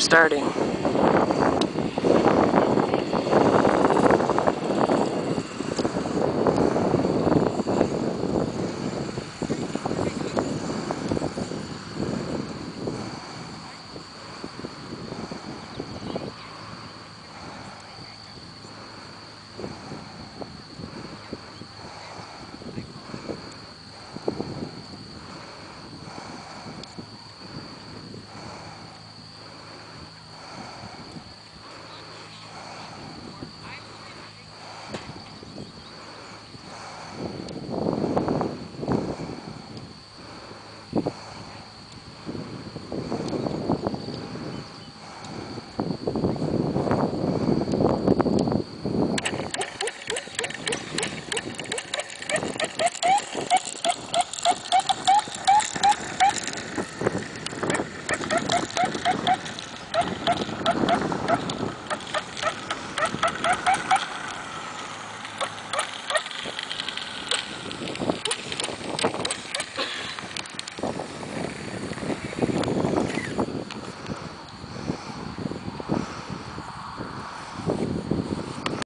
starting.